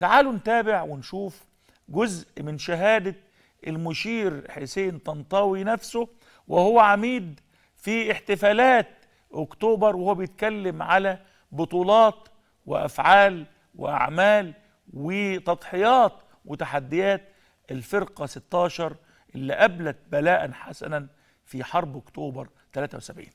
تعالوا نتابع ونشوف جزء من شهادة المشير حسين طنطاوي نفسه وهو عميد في احتفالات أكتوبر وهو بيتكلم على بطولات وأفعال وأعمال وتضحيات وتحديات الفرقة 16 اللي قابلت بلاء حسنا في حرب أكتوبر 73